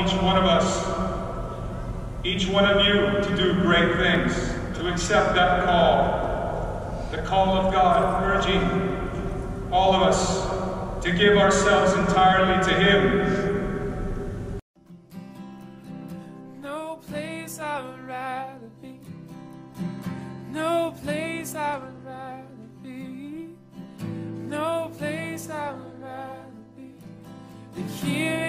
each one of us, each one of you, to do great things, to accept that call, the call of God, urging all of us to give ourselves entirely to Him. No place I would rather be. No place I would rather be. No place I would rather be. Than here